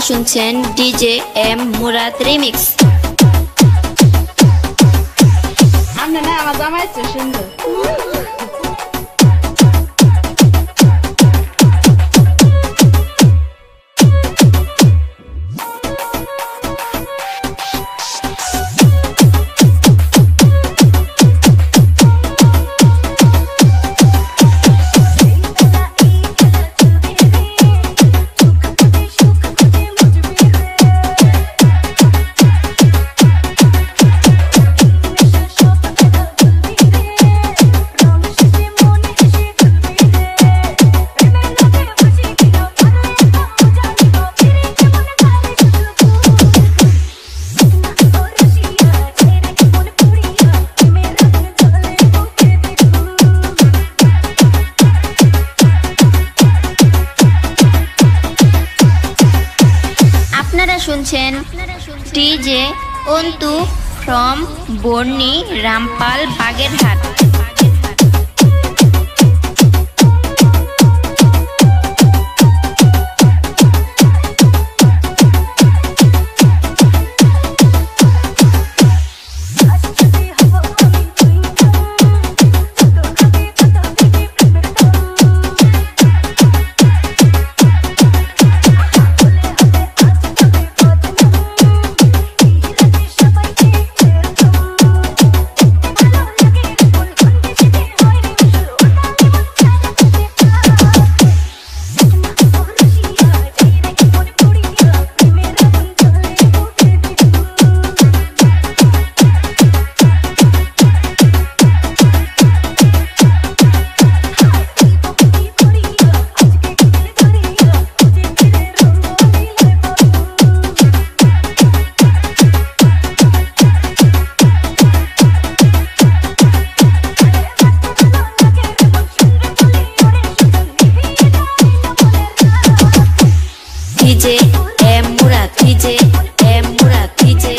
আপনারা শুনছেন DJ M Murad remix. আমরা না আমার জামাই সুন্দর। শুনছেন DJ Antu from Borni Rampal Bagerhat. DJ M Murad DJ M Murad DJ